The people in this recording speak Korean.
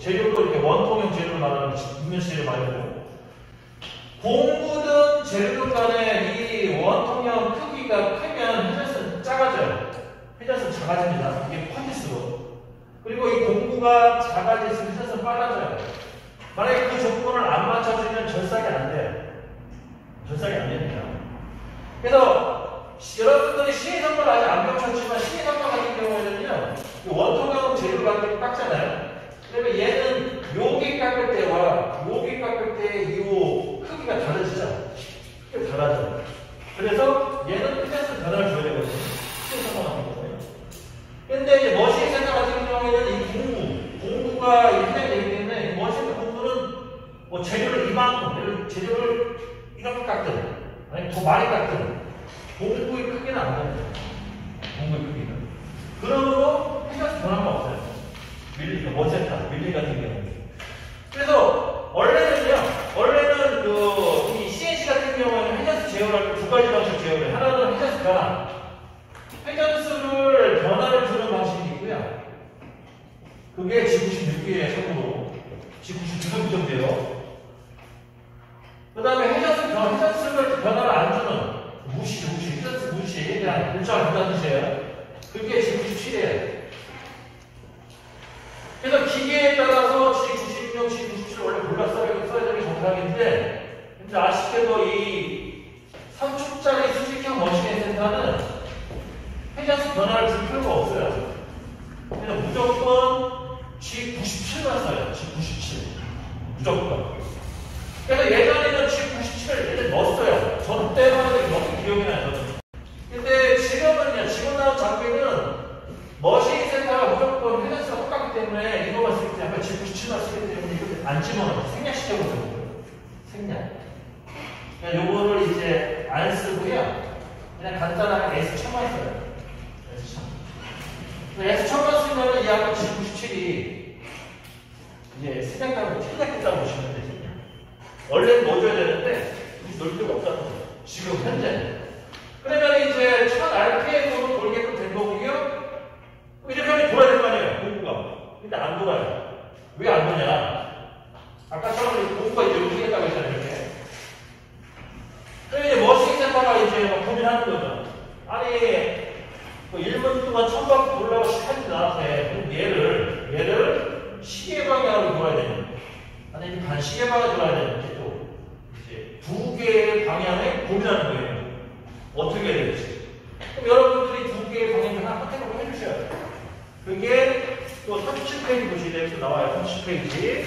재료도 이렇게 원통형 재료로 말하는 이면 재료 말고 공구든 재료든 간에 이 원통형 크기가 크면 회전수는 작아져요. 회전수는 작아집니다. 이게 쿼티스로. 그리고 이 공구가 작아질수록 회전수는 빨라져요. 만약에 그 조건을 안 맞춰주면 절삭이 안 돼요. 절삭이 안 됩니다. 그래서 여러분들이 시해성분 아직 안 배우셨지만 시해성분 같은 경우에는요 원통형 재료가 좀 깎잖아요. 그러면 얘는 여기 깎을 때와 여기 깎을 때이 크기가 다르죠. 크기가 달라져요. 그래서 얘는 크게서 변화를 줘야 되거든요. 시해성분 같은 경우에. 근데 이제 머신 센터 같은 경우에는 이 공구, 공구가 해당되기 때문에 머신 공구는 뭐 재료를 이만큼, 재료를 이렇게 깎든, 아니 더 많이 깎든, 공구의 크기는 안 됩니다. 공구의 크기는. 그러므로 해결 변화가 없어요. 밀리, 원센터, 밀리 같은 경우. 그래서 원래는요, 원래는 그, 이 CNC 같은 경우에는 회전수 제어를 두 가지 방식 제어를 하나는 회전수 변화. 회전수를 변화를 주는 방식이 있고요. 그게 G96기의 참고로 G96 정도예요. 그 다음에 회전수 변, 회전수를 변화를 안 주는 무시, 무시, 회전수 무시, 그냥 일정한 한다는 뜻이에요. 그게 G97이에요. 그래서 기계에 따라서 G96, G97 원래 몰라 써야, 써야 되는 게 정상인데, 근데 아쉽게도 이 3축짜리 수직형 머신의 센터는 회전수 변화를 줄 필요가 없어요. 그냥 무조건 G97만 써요. G97. 무조건. 그래서 예전에는 G97을 예전에 넣었어요. 저는 때마다 너무 기억이 나요. 근데 지금은요, 지금 나온 장비는 머신 센터가 무조건 회전수가 똑같기 때문에 이거만 쓸때 약간 G97만 쓰기 때문에 이거 안 집어넣어요. 생략시켜보는 거예요. 생략. 그냥 요거를 이제 안 쓰고요. 그냥 간단하게 S 천만 써요. S 천. S 천만 쓰면 이 아까 G97이 이제 생략하고 생략했다고 보시면 되죠. 원래는 넣어줘야 되는데 넣을 필요가 없다는 거예요. 지금 현재. 그러면 이제 1000rpm으로 돌게끔 된 거고요. 이제 편이 돌아야 될 거 아니에요. 공구가. 근데 안 돌아요. 왜 안 도냐? 아까처럼 공구가 이제 움직였다고 했잖아요. 이렇게. 그럼 이제 머신 센터가 이제 막 고민하는 거죠. 아니, 뭐 1분 동안 천바퀴 돌라고 시간이 나한테 그럼 얘를, 얘를 시계 방향으로 돌아야 되는 반시계 방향으로 돌아야 되는지 또 이제 두 개의 방향을 고민하는 거예요. 어떻게 해야 될지. 그럼 여러분들이 두 개의 방향을 하나 선택을 해주셔야 돼요. 그게 또 37페이지 보시게 되면 또 나와요. 37페이지.